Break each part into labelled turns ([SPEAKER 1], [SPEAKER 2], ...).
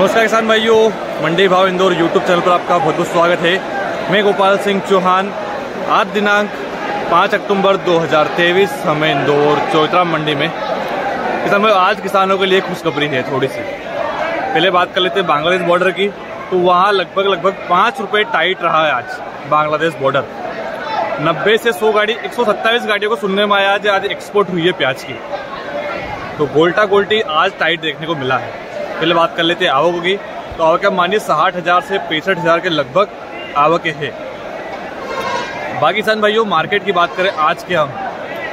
[SPEAKER 1] नमस्कार किसान भाइयों, मंडी भाव इंदौर यूट्यूब चैनल पर आपका बहुत बहुत स्वागत है। मैं गोपाल सिंह चौहान, आज दिनांक 5 अक्टूबर 2023 हमें इंदौर चौतरा मंडी में। किसान भाई आज किसानों के लिए खुशखबरी है थोड़ी सी पहले बात कर लेते हैं बांग्लादेश बॉर्डर की तो वहाँ लगभग लगभग पाँच रुपये टाइट रहा है आज बांग्लादेश बॉर्डर नब्बे से सौ गाड़ी, एक सौ सत्ताईस गाड़ियों को सुनने में आया आज आज एक्सपोर्ट हुई है प्याज की। तो गोल्टा गोल्टी आज टाइट देखने को मिला है। पहले बात कर लेते हैं आवक की तो आवक मानिए साठ हज़ार से पैंसठ हज़ार के लगभग आवक है। बाकी सन भाइयों, मार्केट की बात करें आज के हम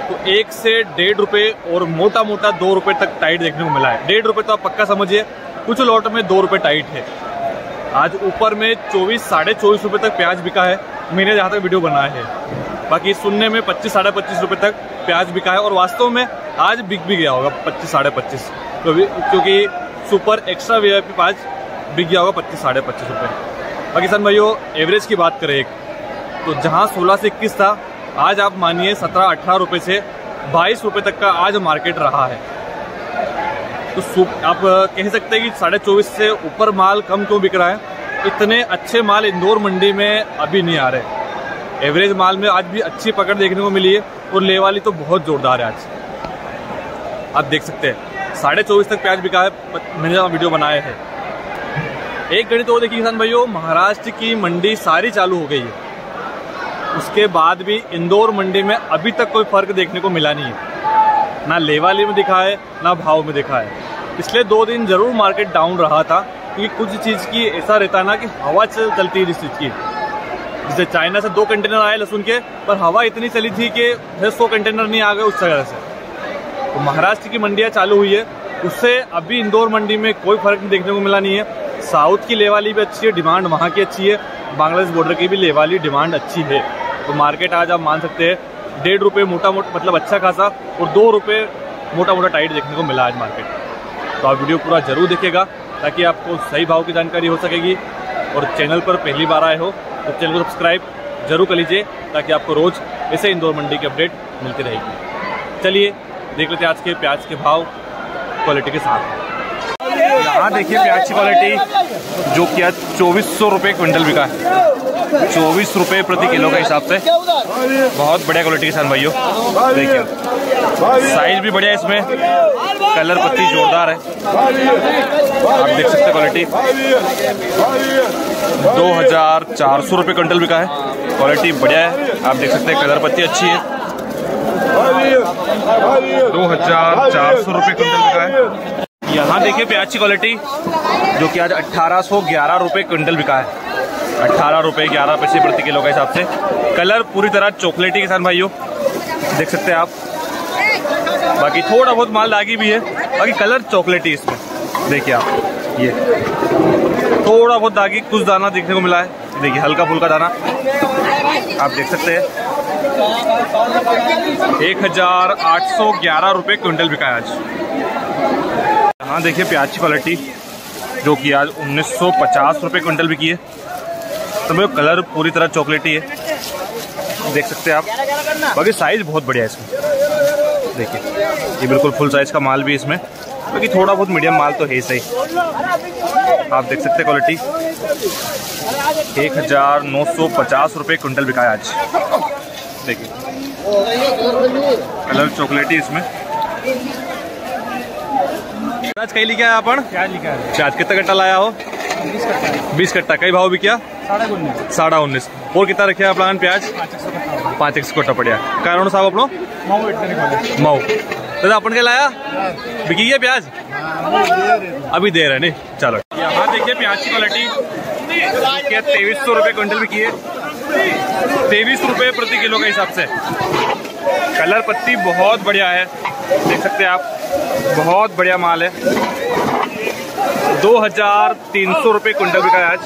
[SPEAKER 1] तो एक से डेढ़ रुपये और मोटा मोटा दो रुपये तक टाइट देखने को मिला है। डेढ़ रुपये तो आप पक्का समझिए, कुछ लॉट में दो रुपये टाइट है। आज ऊपर में चौबीस, साढ़े चौबीस रुपये तक प्याज बिका है, मैंने जहाँ तक वीडियो बनाया है। बाकी सुनने में पच्चीस, साढ़े पच्चीस रुपये तक प्याज बिका है और वास्तव में आज बिक भी गया होगा पच्चीस, साढ़े पच्चीस। क्योंकि super extra V I P पाँच बिक गया होगा पच्चीस, साढ़े पच्चीस रुपये बाकी सर भाइयों एवरेज की बात करें एक तो जहाँ सोलह से इक्कीस था, आज आप मानिए सत्रह, अठारह रुपये से बाईस रुपये तक का आज मार्केट रहा है। तो आप कह सकते हैं कि साढ़े चौबीस से ऊपर माल कम क्यों बिक रहा है? इतने अच्छे माल इंदौर मंडी में अभी नहीं आ रहे। एवरेज माल में आज भी अच्छी पकड़ देखने को मिली है, और ले वाली तो बहुत जोरदार है आज। आप देख सकते हैं। साढ़े चौबीस तक प्याज बिका है मैंने वीडियो बनाए है। एक घड़ी तो देखिए किसान भाइयों, महाराष्ट्र की मंडी सारी चालू हो गई है। उसके बाद भी इंदौर मंडी में अभी तक कोई फ़र्क देखने को मिला नहीं है। ना लेवाली में दिखा है, ना भाव में दिखा है। इसलिए दो दिन ज़रूर मार्केट डाउन रहा था, क्योंकि कुछ चीज़ की ऐसा रहता है ना कि हवा चलती है जिस चीज़ की। जैसे चाइना से दो कंटेनर आए लहसुन के, पर हवा इतनी चली थी कि सौ कंटेनर नहीं आ गए उस तरह से। तो महाराष्ट्र की मंडियाँ चालू हुई है। उससे अभी इंदौर मंडी में कोई फ़र्क देखने को मिला नहीं है। साउथ की लेवाली भी अच्छी है, डिमांड वहाँ की अच्छी है। बांग्लादेश बॉर्डर की भी लेवाली, डिमांड अच्छी है। तो मार्केट आज आप मान सकते हैं, डेढ़ रुपये मोटा मोटा मतलब अच्छा खासा, और दो रुपये मोटा मोटा टाइट देखने को मिला आज मार्केट तो आप वीडियो पूरा ज़रूर देखेगा ताकि आपको सही भाव की जानकारी हो सकेगी। और चैनल पर पहली बार आए हो तो चैनल को सब्सक्राइब ज़रूर कर लीजिए, ताकि आपको रोज़ ऐसे इंदौर मंडी की अपडेट मिलती रहेगी। चलिए देख लेते हैं आज के प्याज के भाव क्वालिटी के साथ। यहाँ देखिए प्याज की क्वालिटी जो कि आज चौबीस सौ रुपये क्विंटल बिका है। चौबीस रुपये प्रति किलो के हिसाब से। बहुत बढ़िया क्वालिटी किसान भाइयों। देखिए। साइज़ भी बढ़िया है इसमें। कलर पत्ती जोरदार है। आप देख सकते हैं क्वालिटी दो हज़ार चार सौ रुपये क्विंटल बिका है। क्वालिटी बढ़िया है। आप देख सकते हैं कलर पत्ती अच्छी है। दो हज़ार चार सौ रुपये क्विंटल बिका है। यहाँ देखिए प्याज की क्वालिटी जो कि आज अट्ठारह सौ ग्यारह रुपये क्विंटल बिका है। अट्ठारह रुपये ग्यारह पैसे प्रति किलो के हिसाब से। कलर पूरी तरह चॉकलेटी किसान भाइयों देख सकते हैं आप। बाकी थोड़ा बहुत माल दागी भी है बाकी कलर चॉकलेटी इसमें। देखिए आप ये। थोड़ा बहुत दागी कुछ दाना देखने को मिला है। देखिए हल्का फुल्का दाना। आप देख सकते हैं। एक हज़ार आठ सौ ग्यारह रुपये क्विंटल बिका है आज। यहाँ देखिए प्याज की क्वालिटी, जो कि आज उन्नीस सौ पचास रुपये क्विंटल बिकी है। तो मेरे कलर पूरी तरह चॉकलेटी है। देख सकते हैं आप। बाकी साइज़ बहुत बढ़िया है इसमें। देखिए, ये बिल्कुल फुल साइज़ का माल भी इसमें। बाकी थोड़ा बहुत मीडियम माल तो है सही। आप देख सकते हैं क्वालिटी एक हज़ार नौ सौ पचास रुपये क्विंटल बिका है आज। देखिए कलर चॉकलेटी इसमें। प्याज कहीं लिखा है अपन?
[SPEAKER 2] क्या लिखा है।
[SPEAKER 1] प्याज कितना कट्टा लाया हो? बीस कट्टा कई भाव भी क्या साढ़ा उन्नीस। और कितना रखे प्लान प्याज? पाँच एक कट्टा पड़ा कारण साहब अपनो? मऊ तो अपन क्या लाया? बिकी गया प्याज? अभी दे रहे नहीं? चलो। यहाँ देखिए प्याज की क्वालिटी। तेईस सौ रुपये क्विंटल बिकी है। तेईस रुपये प्रति किलो के हिसाब से। कलर पत्ती बहुत बढ़िया है। देख सकते हैं आप, बहुत बढ़िया माल है। दो हज़ार तीन सौ रुपये कुंटल बिका है आज।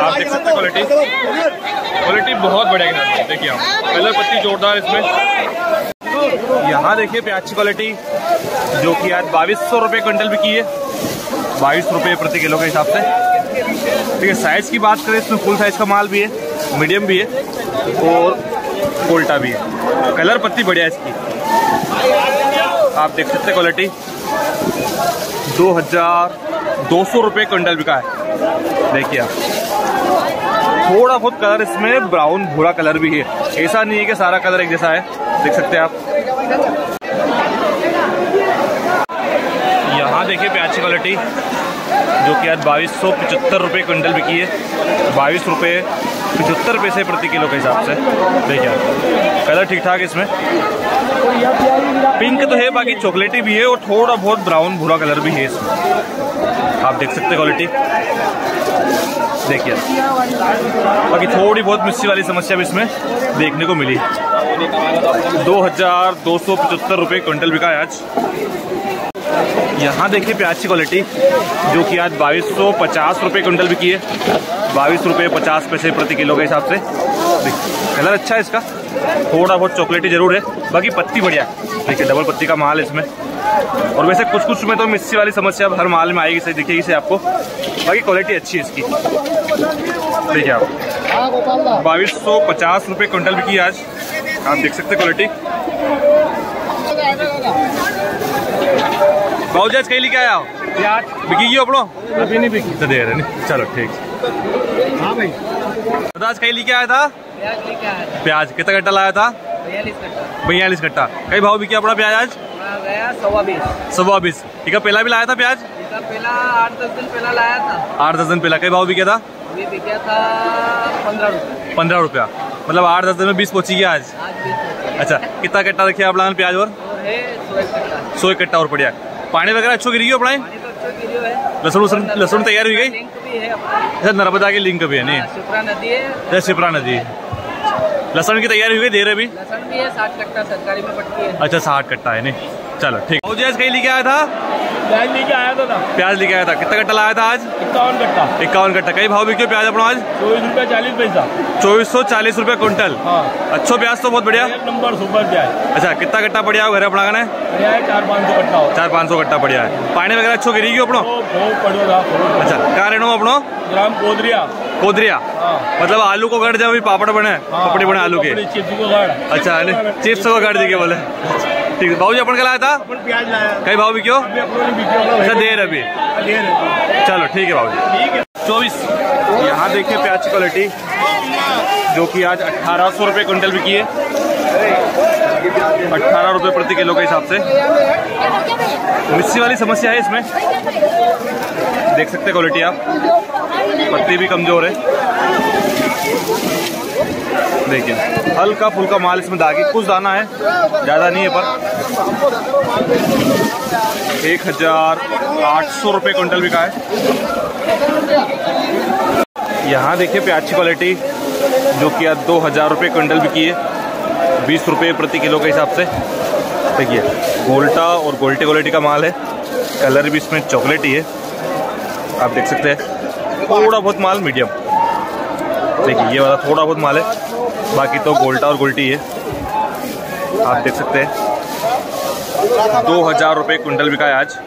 [SPEAKER 1] आप देख सकते हैं क्वालिटी क्वालिटी बहुत बढ़िया है। देखिए आप, कलर पत्ती जोरदार इसमें। यहाँ देखिए प्याज की क्वालिटी जो कि आज बाईस सौ रुपये क्विंटल बिकी है। बाईस रुपये प्रति किलो के हिसाब से। ठीक है साइज़ की बात करें, इसमें फुल साइज़ का माल भी है मीडियम भी है और कोल्टा भी है। कलर पत्ती बढ़िया इसकी। आप देख सकते क्वालिटी दो हज़ार दो सौ रुपये क्विंटल बिका है। देखिए आप। थोड़ा बहुत कलर इसमें ब्राउन भूरा कलर भी है। ऐसा नहीं है कि सारा कलर एक जैसा है। देख सकते हैं आप। यहाँ देखिए प्याज की क्वालिटी जो कि आज बाईस सौ पचहत्तर रुपये क्विंटल बिकी है। बाईस रुपये, पचहत्तर पैसे प्रति किलो के हिसाब से। देखिए कलर ठीक ठाक इसमें। पिंक तो है, बाकी चॉकलेटी भी है और थोड़ा बहुत ब्राउन भूरा कलर भी है इसमें। आप देख सकते क्वालिटी। देखिए बाकी थोड़ी बहुत मिस्सी वाली समस्या भी इसमें देखने को मिली। दो हज़ार दो सौ पचहत्तर रुपये क्विंटल बिका है आज। यहाँ देखिए प्याज की क्वालिटी जो कि आज बाईस सौ पचास रुपये क्विंटल बिकी है। बाईस रुपये पचास पैसे प्रति किलो के हिसाब से। कलर अच्छा है इसका। थोड़ा बहुत चॉकलेटी ज़रूर है। बाकी पत्ती बढ़िया है। देखिए डबल पत्ती का माल है इसमें। और वैसे कुछ कुछ में तो मिस्सी वाली समस्या हर माल में आएगी, सही दिखेगी से आपको। बाकी क्वालिटी अच्छी है इसकी। देखिए आप। बाईस सौ पचास रुपये क्विंटल बिकी आज। आप देख सकते क्वालिटी भाव जज कहीं लेके आया हो प्याज बिकी गई अपनो?
[SPEAKER 2] अभी नहीं बिकी।
[SPEAKER 1] तो दे रहे नहीं चलो ठीक।
[SPEAKER 2] हाँ भाई।
[SPEAKER 1] तो कहीं लेके आया था?
[SPEAKER 3] प्याज लेके आया था।
[SPEAKER 1] प्याज। कितना कट्टा लाया था?
[SPEAKER 3] बयालीस कट्टा।
[SPEAKER 1] बयालीस कई भाव बिकी अपना प्याज आज?
[SPEAKER 3] सवा बीस।
[SPEAKER 1] सवा बीस। ठीक है पहला भी लाया था प्याज?
[SPEAKER 3] पहला आठ दस दिन पहला लाया था।
[SPEAKER 1] आठ दस दिन पहला। कई भाव बिका था?
[SPEAKER 3] बिका था पंद्रह रुपये
[SPEAKER 1] पंद्रह रुपया। मतलब आठ दस दिन में बीस पहुँची गया आज। अच्छा कितना कट्टा रखे आप लोगों ने प्याज और?
[SPEAKER 3] और है सौ एक कट्टा
[SPEAKER 1] और बढ़िया। पानी वगैरह अच्छो गिरी अपना
[SPEAKER 3] अपने? लसन लसन
[SPEAKER 1] लहसुन लहसुन तैयार हुई गई?
[SPEAKER 3] लिंक भी है अपना।
[SPEAKER 1] अच्छा नर्मदा की लिंक भी है नहीं?
[SPEAKER 3] हाँ, शिप्रा नदी है।
[SPEAKER 1] जैसे शिप्रा नदी। लहसुन की तैयारी हुई गई देर अभी?
[SPEAKER 3] लहसुन भी है साठ कट्टा सरकारी में है।
[SPEAKER 1] अच्छा साठ कट्टा है नहीं? चलो ठीक। कहीं लेके आया था?
[SPEAKER 2] प्याज लेके आया था ना।
[SPEAKER 1] प्याज लेके आया था। कितना कट्टा लाया था आज?
[SPEAKER 2] इक्यावन कट्टा
[SPEAKER 1] इक्यावन कट्टा कई भाव बिके प्याज अपना आज?
[SPEAKER 2] चौबीस रुपया चालीस पैसा।
[SPEAKER 1] चौबीस सौ चालीस रुपये क्विंटल।
[SPEAKER 2] हाँ।
[SPEAKER 1] अच्छो प्याज तो बहुत बढ़िया।
[SPEAKER 2] नंबर सुपर प्याज।
[SPEAKER 1] अच्छा कितना कट्टा बढ़िया घर अपना ने
[SPEAKER 2] चार पाँच सौ कट्टा
[SPEAKER 1] चार पाँच सौ कट्टा बढ़िया है। पानी वगैरह अच्छो गिरी गयो अपनो?
[SPEAKER 2] था
[SPEAKER 1] अच्छा कहाँ रहना अपनो?
[SPEAKER 2] ग्राम कोदरिया।
[SPEAKER 1] कोदरिया।
[SPEAKER 2] हाँ।
[SPEAKER 1] मतलब आलू को गढ़ अभी पापड़ बने।
[SPEAKER 2] हाँ,
[SPEAKER 1] पपड़ी बने आलू के।
[SPEAKER 2] चिप्स को गाड़
[SPEAKER 1] अच्छा चिप्स को गढ़ दी के बोले। ठीक है। भाऊ जी अपन का लाया था?
[SPEAKER 2] अपन प्याज लाया।
[SPEAKER 1] कई भाव बिक्यो? अच्छा देर अभी। चलो ठीक है भाव जी चौबीस। यहाँ देखिए प्याज की क्वालिटी जो कि आज अट्ठारह सौ रुपये क्विंटल बिकी है। अट्ठारह रुपये प्रति किलो के हिसाब से। मिस्सी वाली समस्या है इसमें। देख सकते क्वालिटी आप। पत्ती भी कमज़ोर है। देखिए हल्का फुल्का माल इसमें दागी, कुछ दाना है, ज़्यादा नहीं है, पर एक हज़ार आठ सौ रुपये क्विंटल बिका है। यहाँ देखिए प्याज की क्वालिटी जो कि आज दो हज़ार रुपये क्विंटल बिकी है, बीस रुपये प्रति किलो के हिसाब से। देखिए गोल्टा और गोल्टी क्वालिटी का माल है, कलर भी इसमें चॉकलेटी है। आप देख सकते हैं, थोड़ा बहुत माल मीडियम देखिए, ये वाला थोड़ा बहुत माल है। बाकी तो गोल्टा और गोल्टी है। आप देख सकते हैं। दो हज़ार रुपये क्विंटल बिका है आज।